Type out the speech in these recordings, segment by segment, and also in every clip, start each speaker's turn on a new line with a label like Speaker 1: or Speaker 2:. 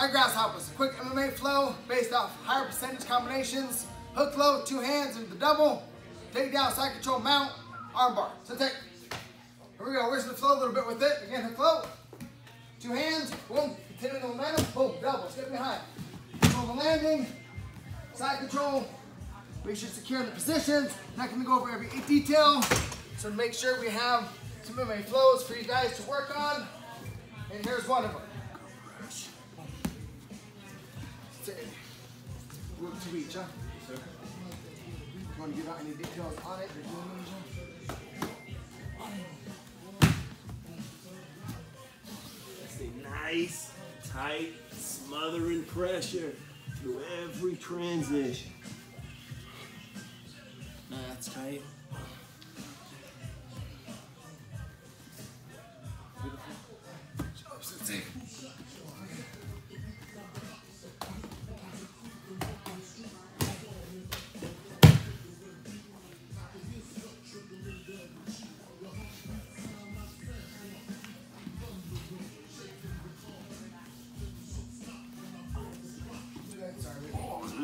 Speaker 1: Alright, grasshoppers, a quick MMA flow based off higher percentage combinations. Hook low, two hands into the double. Take down, side control, mount, armbar. So take. Here we go, where's the flow a little bit with it. Again, hook low. Two hands, boom, continuing the momentum, boom, double, step behind. Control the landing, side control. Make sure secure in the positions. Not gonna go over every detail. So make sure we have some MMA flows for you guys to work on. And here's one of them. Work to each, huh? You want to give out any details on it?
Speaker 2: That's a nice, tight, smothering pressure through every transition. That's tight.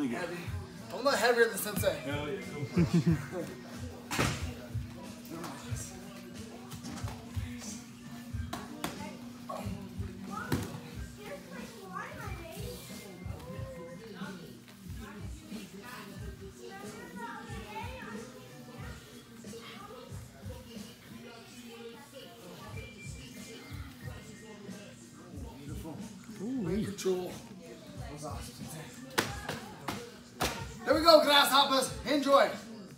Speaker 1: Heavy. I'm a little heavier than Sensei.
Speaker 2: Hell yeah, go for it.
Speaker 1: Beautiful. Control. That was awesome. There we go, grasshoppers. Enjoy.